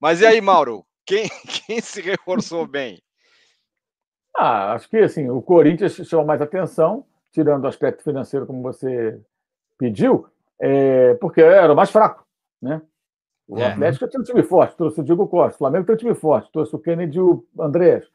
Mas e aí, Mauro? Quem, quem se reforçou bem? Ah, acho que assim, o Corinthians chamou mais atenção, tirando o aspecto financeiro, como você pediu, é, porque era o mais fraco, né? O é. Atlético tem um time forte, trouxe o Diego Costa, o Flamengo tem um time forte, trouxe o Kennedy e o Andrés.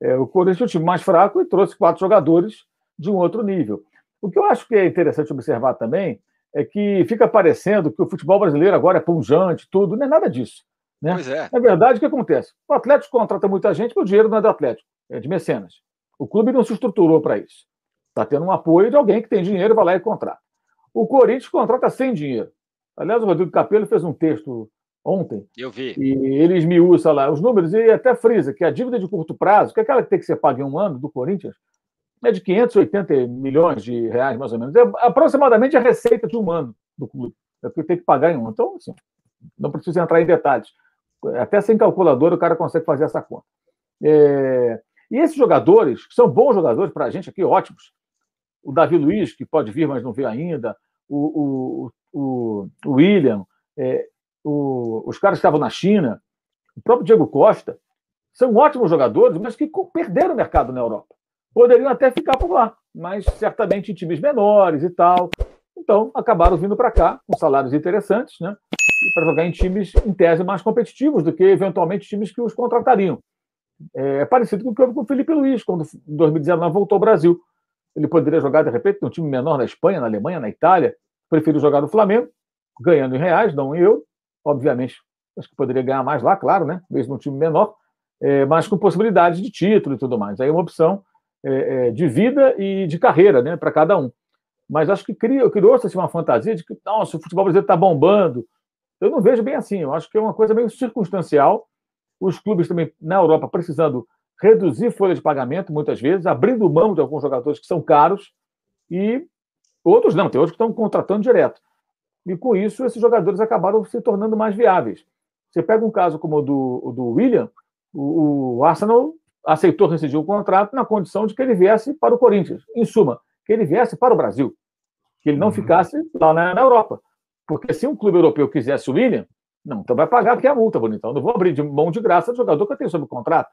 É, o Corinthians é um time mais fraco e trouxe quatro jogadores de um outro nível. O que eu acho que é interessante observar também é que fica parecendo que o futebol brasileiro agora é punjante, tudo, não é nada disso. Né? Pois é. Na verdade, o que acontece? O Atlético contrata muita gente, mas o dinheiro não é do Atlético, é de mecenas. O clube não se estruturou para isso. Está tendo um apoio de alguém que tem dinheiro, vai lá e contrata. O Corinthians contrata sem dinheiro. Aliás, o Rodrigo Capello fez um texto ontem. Eu vi. E ele esmiuça lá os números e até frisa que a dívida de curto prazo, que é aquela que tem que ser paga em um ano do Corinthians, é de 580 milhões de reais, mais ou menos. É aproximadamente a receita de um ano do clube. É o que tem que pagar em um. Então, assim, não precisa entrar em detalhes. Até sem calculadora o cara consegue fazer essa conta. É... E esses jogadores, que são bons jogadores para a gente aqui, ótimos. O Davi Luiz, que pode vir, mas não veio ainda. O, o, o, William. É... Os caras que estavam na China. O próprio Diego Costa. São ótimos jogadores, mas que perderam o mercado na Europa poderiam até ficar por lá, mas certamente em times menores e tal. Então, acabaram vindo para cá com salários interessantes, né? Para jogar em times, em tese, mais competitivos do que, eventualmente, times que os contratariam. É parecido com o que houve com o Felipe Luiz, quando em 2019 voltou ao Brasil. Ele poderia jogar, de repente, num time menor na Espanha, na Alemanha, na Itália. Preferiu jogar no Flamengo, ganhando em reais, não em euro. Obviamente, acho que poderia ganhar mais lá, claro, né? Mesmo num time menor, é, mas com possibilidades de título e tudo mais. Aí é uma opção é, é, de vida e de carreira né, para cada um. Mas acho que criou-se assim, uma fantasia de que, nossa, o futebol brasileiro está bombando. Eu não vejo bem assim. Eu acho que é uma coisa meio circunstancial. Os clubes também, na Europa, precisando reduzir folha de pagamento, muitas vezes, abrindo mão de alguns jogadores que são caros, e outros não, tem outros que estão contratando direto. E com isso, esses jogadores acabaram se tornando mais viáveis. Você pega um caso como o do, o do William, o, o Arsenal aceitou rescindir o contrato na condição de que ele viesse para o Corinthians. Em suma, que ele viesse para o Brasil, que ele não uhum. ficasse lá na, na, Europa. Porque se um clube europeu quisesse o William, não, então vai pagar aqui a multa, bonitão. Não vou abrir de mão de graça do jogador que eu tenho sob contrato.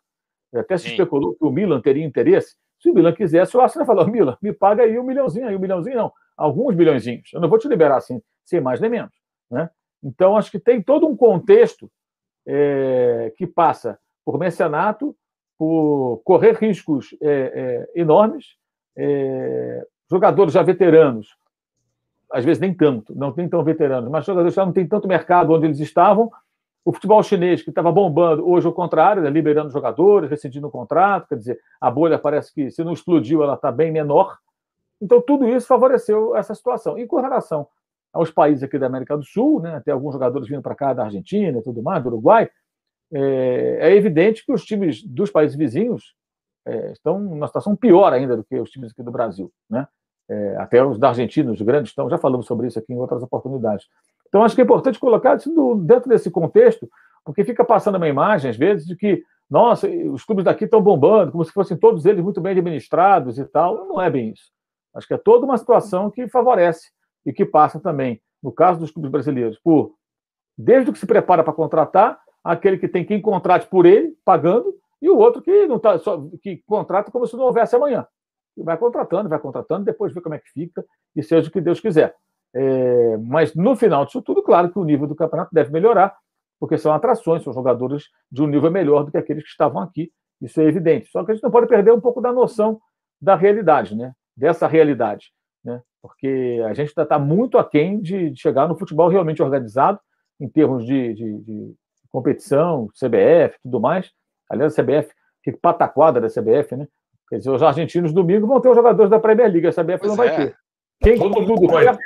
Até se Sim. especulou que o Milan teria interesse. Se o Milan quisesse, o Arsenal falou: Milan, me paga aí um milhãozinho, aí um milhãozinho não, alguns milhõezinhos. Eu não vou te liberar assim, sem mais nem menos. Né? Então, acho que tem todo um contexto é, que passa por mecenato, por correr riscos é, é, enormes. É, jogadores já veteranos, às vezes nem tanto, não tem tão veteranos, mas jogadores já não tem tanto mercado onde eles estavam. O futebol chinês, que estava bombando, hoje é o contrário, né, liberando jogadores, rescindindo o contrato, quer dizer, a bolha parece que, se não explodiu, ela está bem menor. Então, tudo isso favoreceu essa situação. E com relação aos países aqui da América do Sul, né, até alguns jogadores vindo para cá da Argentina e tudo mais, do Uruguai, é, é evidente que os times dos países vizinhos é, estão numa situação pior ainda do que os times aqui do Brasil, né? É, até os da Argentina, os grandes estão, já falamos sobre isso aqui em outras oportunidades. Então, acho que é importante colocar isso dentro desse contexto, porque fica passando uma imagem, às vezes, de que, nossa, os clubes daqui estão bombando, como se fossem todos eles muito bem administrados e tal. Não é bem isso. Acho que é toda uma situação que favorece e que passa também, no caso dos clubes brasileiros, por, desde o que se prepara para contratar, aquele que tem quem contrate por ele, pagando, e o outro que não tá só que contrata como se não houvesse amanhã. E vai contratando, vai contratando, depois vê como é que fica e seja o que Deus quiser. É, mas no final disso tudo, claro que o nível do campeonato deve melhorar, porque são atrações, são jogadores de um nível melhor do que aqueles que estavam aqui. Isso é evidente. Só que a gente não pode perder um pouco da noção da realidade, né? Dessa realidade, né? Porque a gente está muito aquém de, de chegar no futebol realmente organizado em termos de, de, de competição, CBF, tudo mais. Aliás, a CBF, que pataquada da CBF, né? Quer dizer, os argentinos domingo vão ter os jogadores da Premier League, a CBF pois não vai é. ter. Quem Todo tudo, quer,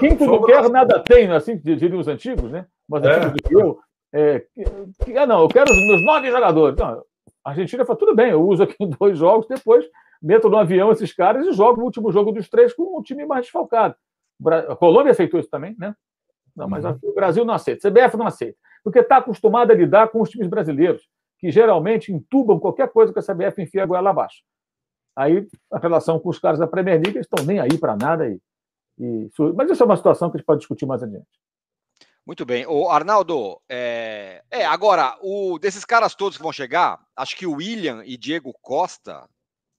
quem tudo quer, nada tem, assim diriam os antigos, né? Mas é. antigos do que eu. É, que, ah, não, eu quero os meus nove jogadores. Não, a Argentina falou, tudo bem, eu uso aqui dois jogos, depois meto no avião esses caras e jogo o último jogo dos três com um time mais desfalcado. A Colômbia aceitou isso também, né? Não, mas uhum. o Brasil não aceita, a CBF não aceita porque está acostumado a lidar com os times brasileiros, que geralmente entubam qualquer coisa que a CBF enfia a goela abaixo. Aí a relação com os caras da Premier League eles estão nem aí para nada. E, e, mas isso é uma situação que a gente pode discutir mais adiante. Muito bem. O Arnaldo, é... é, agora, o desses caras todos que vão chegar, acho que o William e Diego Costa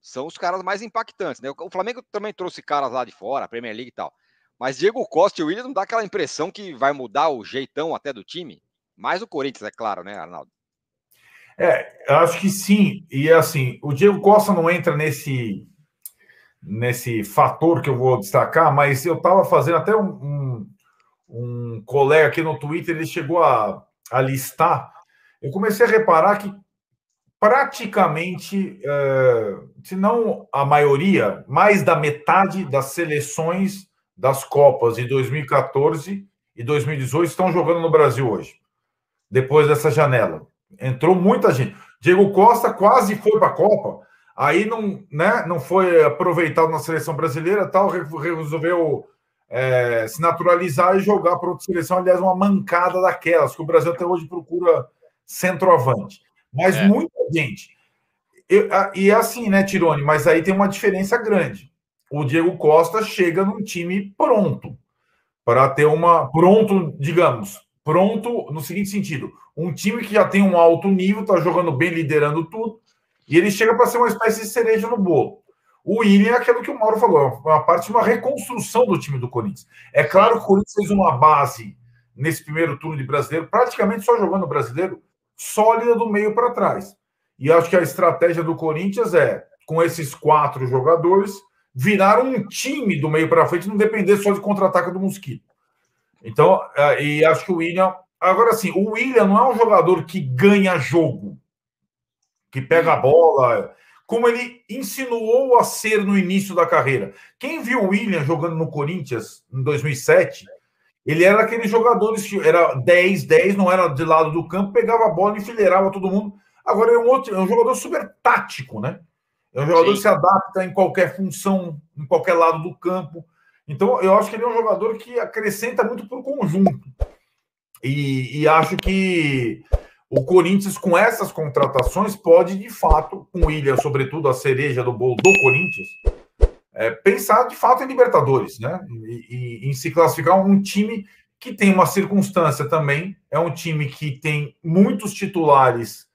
são os caras mais impactantes, né? O Flamengo também trouxe caras lá de fora, Premier League e tal. Mas Diego Costa e o William não dá aquela impressão que vai mudar o jeitão até do time? Mais o Corinthians, é claro, né, Arnaldo? É, acho que sim. E assim, o Diego Costa não entra nesse nesse fator que eu vou destacar, mas eu estava fazendo até um, um, um, colega aqui no Twitter, ele chegou a, a listar. Eu comecei a reparar que praticamente, é, se não a maioria, mais da metade das seleções das Copas de 2014 e 2018 estão jogando no Brasil hoje, depois dessa janela. Entrou muita gente. Diego Costa quase foi para a Copa, aí não, né, não foi aproveitado na seleção brasileira, tal, resolveu é, se naturalizar e jogar para outra seleção. Aliás, uma mancada daquelas que o Brasil até hoje procura centroavante. Mas é. muita gente. Eu, e é assim, né, Tirone? Mas aí tem uma diferença grande. O Diego Costa chega num time pronto para ter uma pronto, digamos, pronto no seguinte sentido: um time que já tem um alto nível, está jogando bem, liderando tudo, e ele chega para ser uma espécie de cereja no bolo. O William é aquilo que o Mauro falou, é uma parte de uma reconstrução do time do Corinthians. É claro que o Corinthians fez uma base nesse primeiro turno de brasileiro, praticamente só jogando brasileiro, sólida do meio para trás. E acho que a estratégia do Corinthians é, com esses quatro jogadores, virar um time do meio para frente, não depender só de contra-ataque do Mosquito. Então, é, e acho que o William. Agora, sim, o William não é um jogador que ganha jogo, que pega a bola, como ele insinuou a ser no início da carreira. Quem viu o William jogando no Corinthians em 2007, ele era aquele jogador que era 10, 10, não era de lado do campo, pegava a bola, enfileirava todo mundo. Agora é um, outro, é um jogador super tático, né? É um jogador Sim. que se adapta em qualquer função, em qualquer lado do campo. Então, eu acho que ele é um jogador que acrescenta muito para o conjunto. E, e, acho que o Corinthians, com essas contratações, pode, de fato, com o William, sobretudo, a cereja do bolo do Corinthians, é, pensar, de fato, em Libertadores, né? E, e, em se classificar um time que tem uma circunstância também, é um time que tem muitos titulares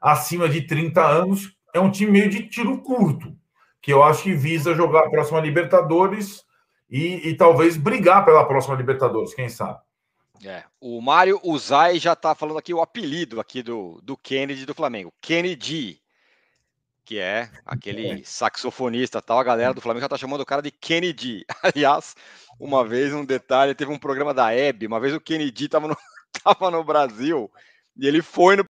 acima de 30 anos, é um time meio de tiro curto, que eu acho que visa jogar a próxima Libertadores e, e talvez brigar pela próxima Libertadores, quem sabe. É, o Mário Uzai já está falando aqui o apelido aqui do, do Kennedy do Flamengo, Kennedy, que é aquele é. saxofonista tal, a galera do Flamengo já está chamando o cara de Kennedy. Aliás, uma vez, um detalhe, teve um programa da Hebe, uma vez o Kennedy estava no, tava no Brasil e ele foi no